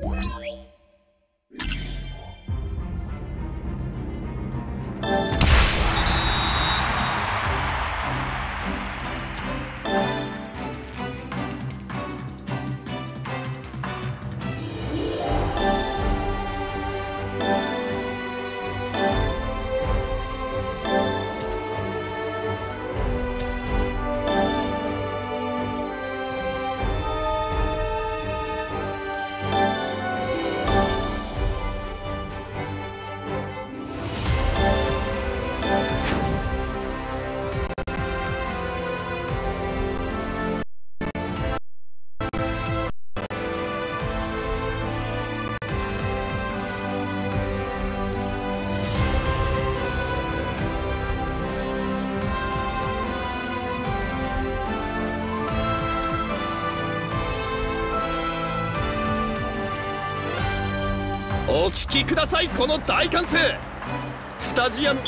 Point. お聞きくださいこの大歓声。スタジアム。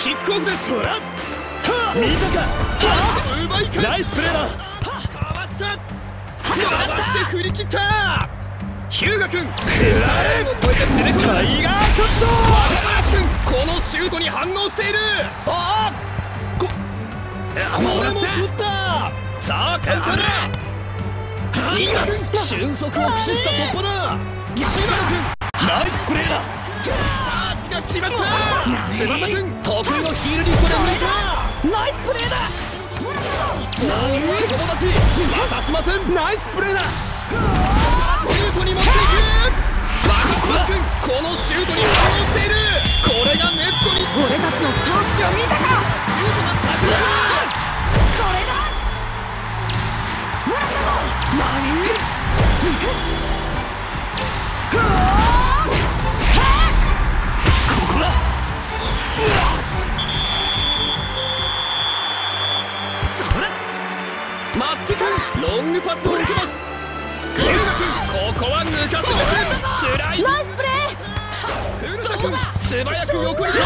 キックオフです。見たか。奪いかナイスプレーだ。かわした。かわして振り切った。ヒューガ君。を超え。て攻め込むタイガーショッ若林君このシュートに反応している。ああ。ここれも取った。さあカウンターだ新潟君俊足を駆使した突破だ。石原君トナイスプレーだ。チャージが決まった。翼君得意のヒールリフトで抜い。たナイスプレーだ。友達渡し。ません。ナイスプレーだ。シュートに持っていく。若林君このシュートに反応している。これがネットに。俺たちの闘志を見たか。シュートが炸裂ロングパスを受けます。ヒューガ君ここは抜かせませんスライドナイスプレ古田君素早く横にクロ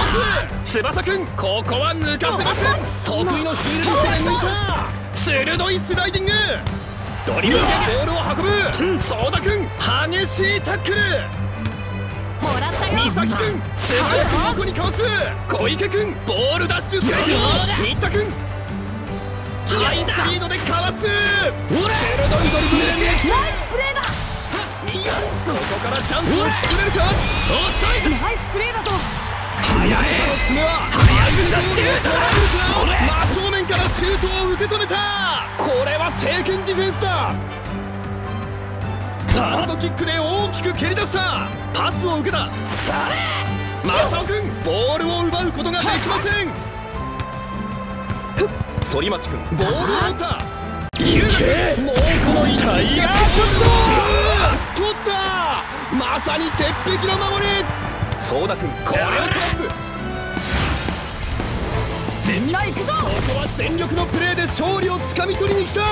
ス翼君ここは抜かせません得意のヒールリフトで抜いた。鋭いスライディングドリブルでボールを運ぶ。相田君激しいタックル。ーもらったよ。美咲君素早く横にかわす。小池君ボールダッシュスライド新田君ハイスピードでかわす。鋭いドリブルでナイスプレーだ。ここからチャンスを作れるか。遅い。ナイスプレーだぞ。速い。爪は速い。んだシュからシュートを受け止めた。これは正拳ディフェンスだ。ハンドキックで大きく蹴り出した。パスを受けた。正雄君ボールを奪うことができません。反町君ボールを持った。ヒューガ君もうこの一タイガーショ取った。まさに鉄壁の守り。相田君これをトラップ。全みんな行くぞここは全力のプレーで勝利をつかみ取りに来た。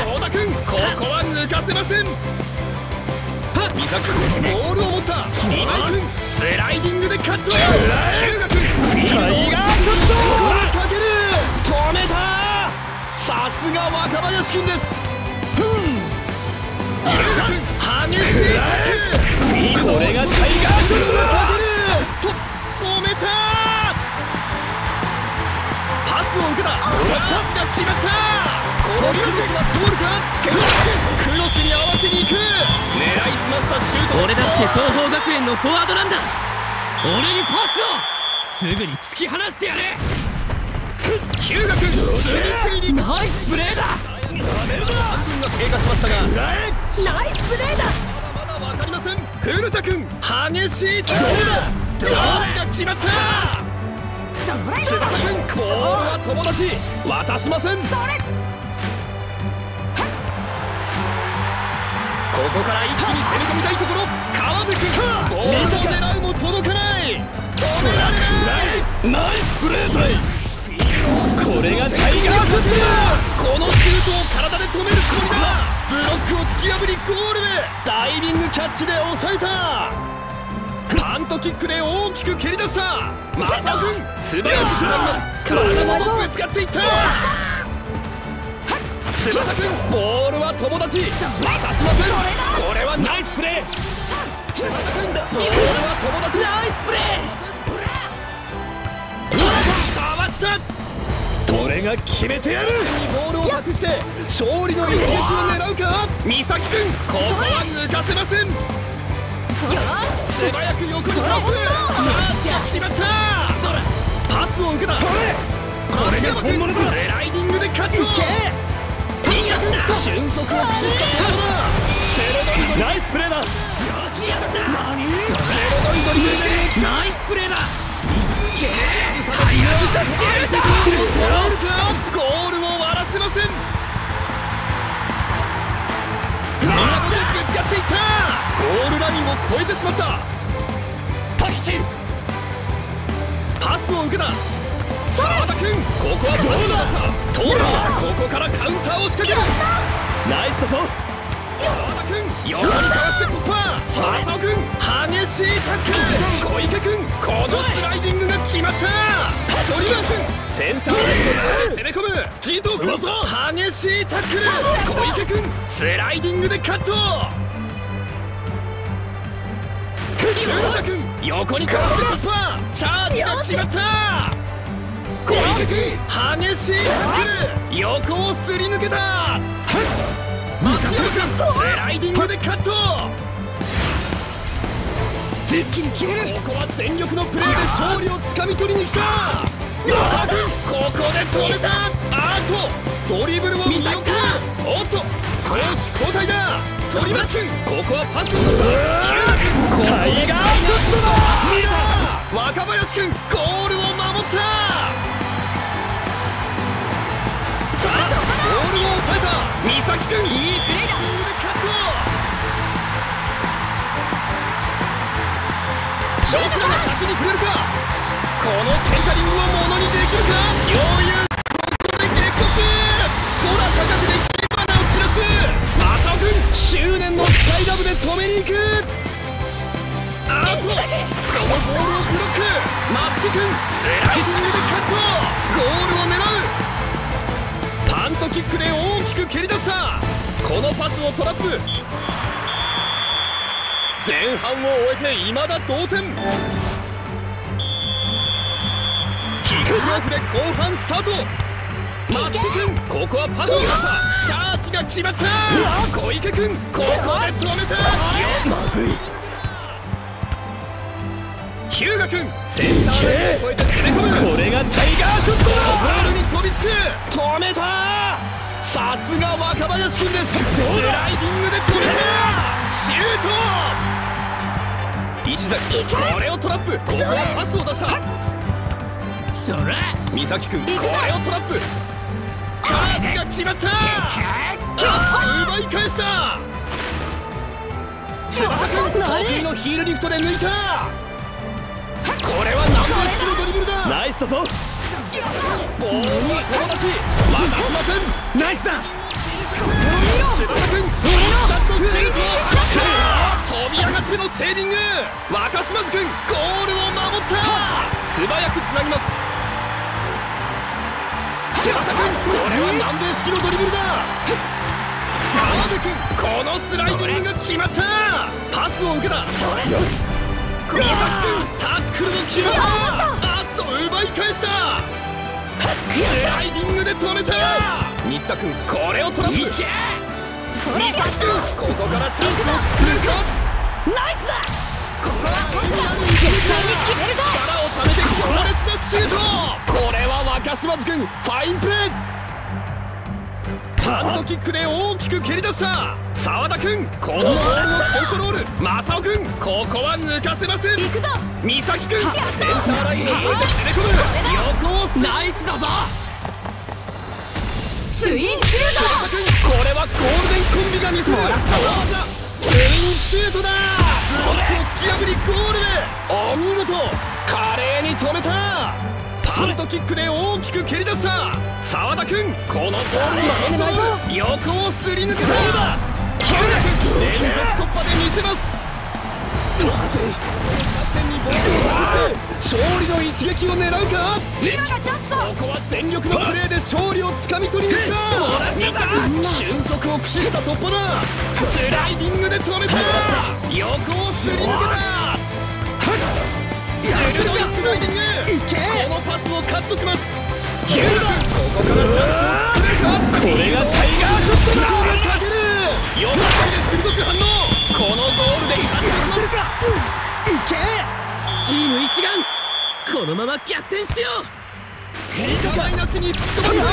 相田君ここは抜かせません。美咲君ボールを持った。今井君スライディングでカット。ヒューガ君スピーガーショットかける。止めた。さすが若林君です。ヒューガ君激しいタックルこれがタイガーショットだかける。と止めた。パスを受けた。チャンスが決まった。このクロスは通るか。クロスに合わせに行く。狙いすましたシュート。俺だって東邦学園のフォワードなんだ。俺にパスを。すぐに突き放してやれ。ヒューガ君次々に。ナイスプレーだ。半分が経過しましたが。ナイスプレーだ。まだわかりません。古田君激しい。だ？チャンスが決まった。それは友達渡しません。それここから一気に攻め込みたいところ。川辺君ボールを狙うも届かない。止められない。ナイスプレーだこれがタイガーショットだ。このシュートを体で止めるつもりだ。ブロックを突き破りゴールダイビングキャッチで抑えた。パントキックで大きく蹴り出した。マサ君素早く体のトップへ使っていった。津翼くんボールは友達。中島くんこれはナイスプレー。翼くんボールは友達。ナイスプレかわした。俺が決めてやる。ボールを隠して勝利の一撃を狙うか。美咲くんここは抜かせません。そよし素早く横にクロスチャンスが決まったそれパスを受けたそれこれが本物だスライディングでカットいけ俊足を駆使したパス鋭いナイスプレーだ何鋭いドリブルでナイスプレーだゴールを割らせません体でぶつかっていったゴールラインを越えてしまった。タキチ。パスを受けた。澤田君ここはどうだ。トーラここからカウンターを仕掛ける。ナイスだぞ。澤田君横にかわして突破。浅尾君激しいタックル。小池君このスライディングが決まった。反町君センターレフトで攻め込む。児童君激しいタックル。小池君スライディングでカット横にかわして突破チャージが決まった。小池君激しいタック横をすり抜けた。松山君スライディングでカット一気に決めるここは全力のプレーで勝利をつかみ取りに来た。ここで止めた。あとドリブルを見送るおっと少し交代だ。反町君ここはパス。を出したタイガーショットだ。見た若林君ゴールを守った。さあボールを抑えた。美咲君いいプレーだ。カットショットが先に触れるか。このセンタリングをものにできるか。このボールをブロック松木君スライディングでカットゴールを狙うパントキックで大きく蹴り出したこのパスをトラップ前半を終えて未だ同点キックオフで後半スタート松木君ここはパスを出したチャージが決まった小池君ここで止めたまずい日向君センター越えて攻め込む。これがタイガーショットだ。ゴールに飛びつく。止めたさすが若林君です。スライディングで止めたシュート。石崎これをトラップ。ここはパスを出した。そら美咲君これをトラップ。チャージが決まった。あ奪い返した。翼君得意のヒールリフトで抜いたこれはナンバー式のドリブルだナイスだぞ。ボールに友達若島君ナイスだ。翼君必殺のシュート。を放った飛び上がってのセービング。若島津君ゴールを守った。素早くつなぎます。翼君これは南米式のドリブルだ。川辺君このスライディングが決まった。パスを受けた。よし宮崎君タックルの決まった。あっと奪い返した。スライディングで止めた。新田君これをトラップ。それ美咲君ここからチャンスを作るかナイスだ。ここは僕が絶対に決めるぞ。力をためて強烈なシュート。これは若島津君ファインプレー。ハンドキックで大きく蹴り出した。澤田君このボールをコントロール。正雄君ここは抜かせません。行くぞ。美咲君センターラインを越えて攻め込む横をスナイス。だぞツインシュー翼君これはゴールデンコンビが見せるツインシュートだ。バットを突き破りゴールでお見事。華麗に止めた。パントキックで大きく蹴り出した。澤田君このボールに反応横をすり抜けた連続突破で見せます。まずい勝利の一撃を狙うか？今がチャンスだ。ここは全力のプレーで勝利をつかみ取りに来た。ミサ俊足を駆使した突破だ。スライディングで止めた。横をすり抜けた。鋭いスライディング。このパスをカットします。ここからチャンスを作れるか？これがチーム一丸このまま逆転しようスピードマイナスに吹っ飛ば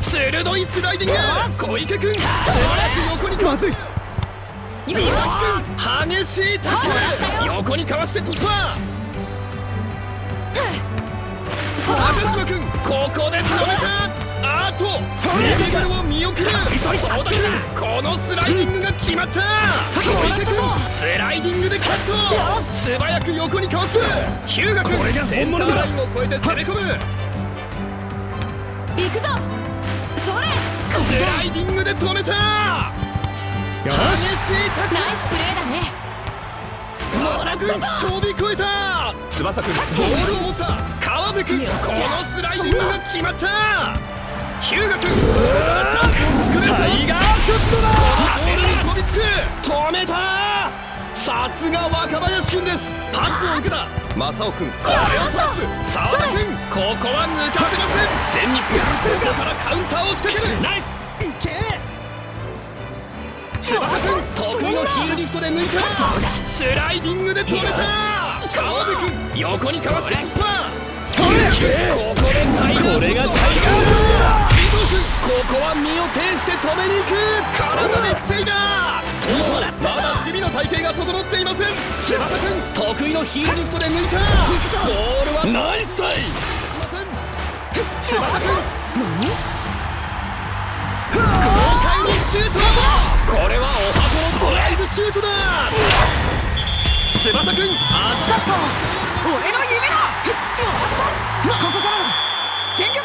す鋭いスライディング小池君素早く横にかわす岩崎君激しいタックル横にかわして突破高島君ここで止めたあとリベルを見送るそうだこのスライディングが決まった小池君スライディングでカット素早く横にかわす日向君センターラインを越えて攻め込む行くぞそれスライディングで止めた激しいタックルナイスプレーだね翼くん飛び越えた翼くんボールを持った川辺くんこのスライディングが決まった日向くんこすが若林くんです。パスを受けた正雄くんこれをトラップ。澤田くんここは抜かせません全日本ここからカウンターを仕掛ける。ナイス。いけ。翼くん得意のヒールリフトで抜いたスライディングで止めた。川辺くん横にかわしこれ。がタイガーここは身を挺して止めに行く。体で防いだそうまだ守備の体型が整っていません。翼くん得意のヒールリフトで抜いた。ボールはナイスタイ翼くん。豪快にシュートこれはお箱のドライブシュートだ。翼くんあサッカー俺の夢だ。ここからだ全力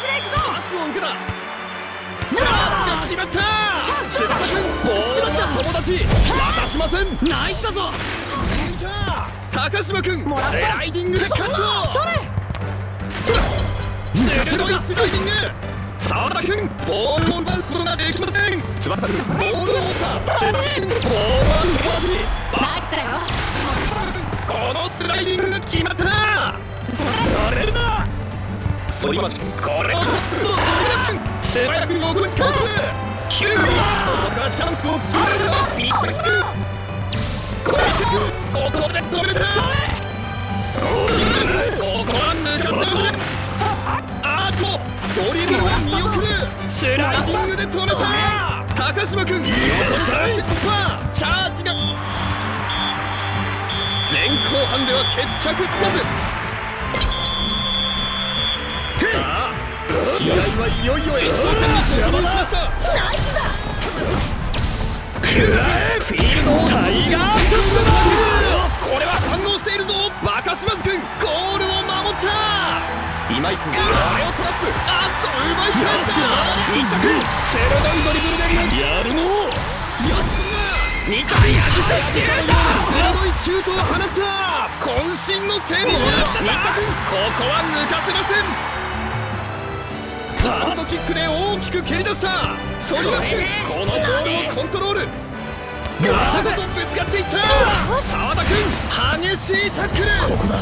ージが決まった。ボールは友達。渡しませんナイスだぞ高島くんスライディングでカット。それ。鋭いスライディング。澤田君ボールを奪うことができません。翼君ボールを持った。翼君ボールナイスだよ。達このスライディングが決まった。それ。るな。反町君これ。を素早く横にかわすヒューここからチャンスを作れるよ三崎君小池君ここで止めたそれここは抜かせませんあとドリブルを見送るスライディングで止めた高島君横にかわして突破チャージが前後半では決着つかず試合はいよいよ延長戦に近づきましたナイスだくらえフィールドをタイガーショットだこれは反応しているぞ若島津君ゴールを守った今井君これをトラップあっと奪い返した新田君鋭いドリブルでやるのよし新田君シュート鋭いシュートを放った渾身のセーブ新田君ここは抜かせません。ハードキックで大きく蹴り出した。その君このボールをコントロール。ガタゴとぶつかっていった。澤田君激しいタックル。ここだ。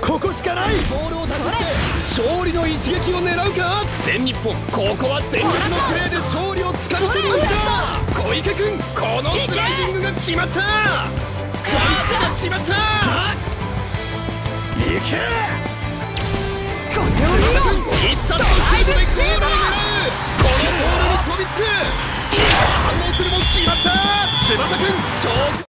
ここしかない。ボールを託して勝利の一撃を狙うか。全日本。ここは全力のプレーで勝利をつかみ取りました。小池君このスライディングが決まった。チャンスが決まった。いけ！このシールを狙うこのボールに飛びつく。反応するも決まった翼くん